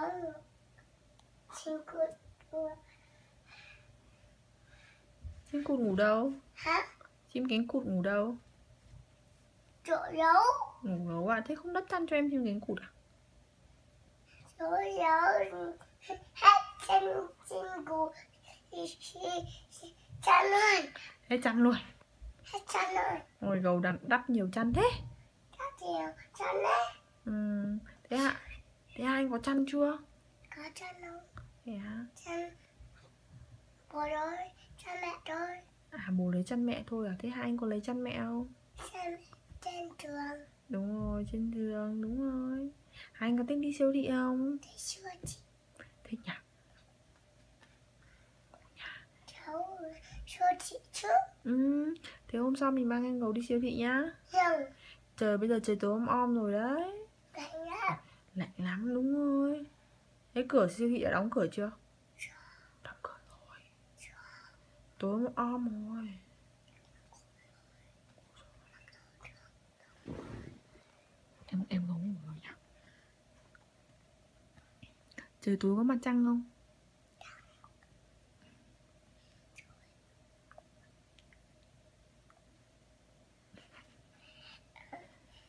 nấu chim cút cua chim cụt ngủ đâu? Hả? Chim cánh cụt ngủ đâu? Chỗ nấu ngủ gấu à thế không đắp chăn cho em chim cánh cụt à? Chỗ nấu hết chim chim cút chăn luôn. Hết chăn luôn. Hết chăn luôn. Ôi gấu đắp, đắp nhiều chăn thế. Các điều chăn đấy. Ừ. Thế ạ Thế hai anh có chăn chưa? Có chăn không? Thế à? chăn. Bố rồi chăn mẹ rồi à bố lấy chăn mẹ thôi à? Thế hai anh có lấy chăn mẹ không? Chăn trên trường. Đúng rồi trên giường đúng rồi. Hai anh có thích đi siêu thị không? Thì chưa chị? Thích nhỉ? Cháu chưa chị trước. Ừ Thế hôm sau mình mang em gấu đi siêu thị nhá. Nhưng Trời bây giờ trời tối om om rồi đấy Lạnh lắm đúng rồi. Thế cửa siêu thị đã đóng cửa chưa? Đóng cửa rồi. Tối om om rồi. Em em ngủ rồi nha. Trời tối có mặt trăng không?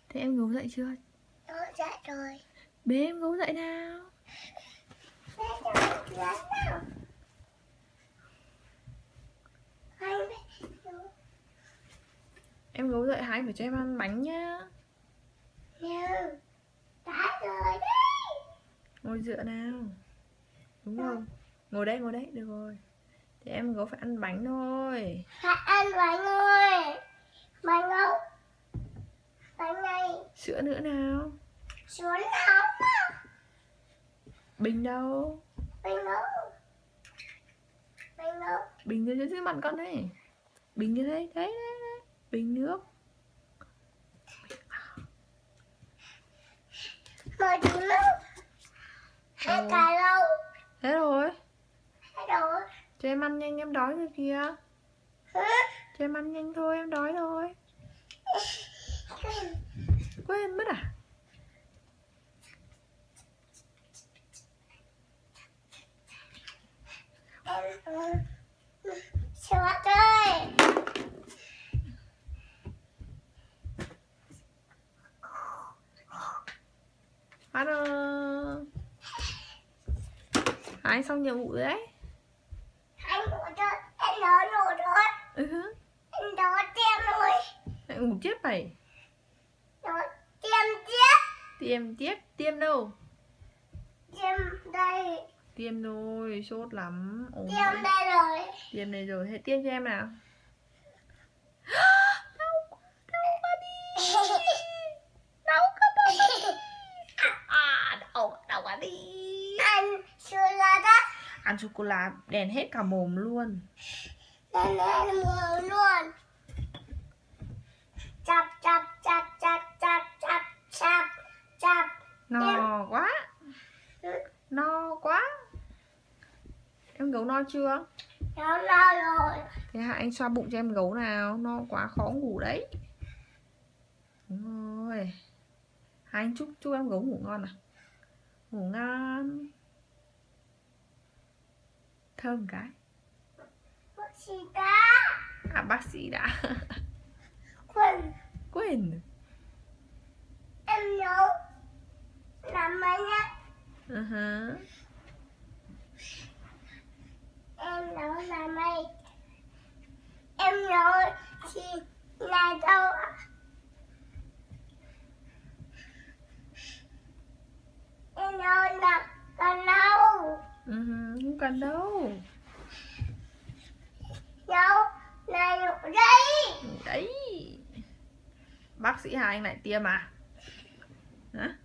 Thế em ngủ dậy chưa? Ngủ dậy rồi. Bế em gấu dậy nào. Anh Em gấu dậy hai phải cho em ăn bánh nhá. Đã rồi Ngồi dựa nào. Đúng không? Ngồi đây ngồi đấy được rồi. Thì em gấu phải ăn bánh thôi. Phải ăn bánh rồi Bánh không Bánh này. Sữa nữa nào xuống nóng mà Bình đâu? Bánh nóng Bánh nóng Bình cho trước mặt con đây Bình như thế Đấy, đấy, đấy. Bình nước. Mời chú nước Hai Ừ. cà lâu. Thế rồi. Hai đồ Cho em ăn nhanh em đói rồi kìa. Hả? Cho em ăn nhanh thôi em đói rồi. Quên mất à Em Sửa anh Phát ơi xong nhiệm vụ rồi đấy? Anh ngủ cho anh đó ngủ rồi Ừ hứ. Em tiêm rồi anh ngủ tiếp phải Đó tiêm tiếp Tiêm tiếp, Tiêm đâu? Tiêm đây. Tiêm thôi Sốt lắm. Ôi. Tiêm đây rồi. Tiêm này rồi. Thế tiêm cho em nào. Đau quá đau quá À đau đau quá đi. Anh sửa là đó Ăn sô-cô-la đèn hết cả mồm luôn. Nên em mưa luôn gấu no chưa? Nó no rồi. Thế hạ anh xoa bụng cho em gấu nào. No quá khó ngủ đấy. Đúng rồi. Hai anh chúc chúc em gấu ngủ ngon à? Ngủ ngon. Thơm cái. Bác sĩ cá À bác sĩ đã. Quần Quên. Em nấu Làm mấy nhá. Uh -huh. Em nấu làm mấy Em nấu thì là đâu ạ? Em nấu là còn nấu Uh -huh. Không cần đâu. Là ngủ đây Đấy. Bác sĩ Hà anh lại tiêm à? Hả?